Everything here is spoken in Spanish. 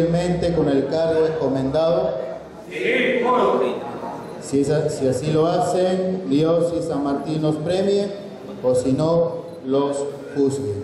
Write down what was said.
fielmente con el cargo encomendado. Si, es- si así lo hacen, Dios y San Martín los premie, o si no, los juzgue.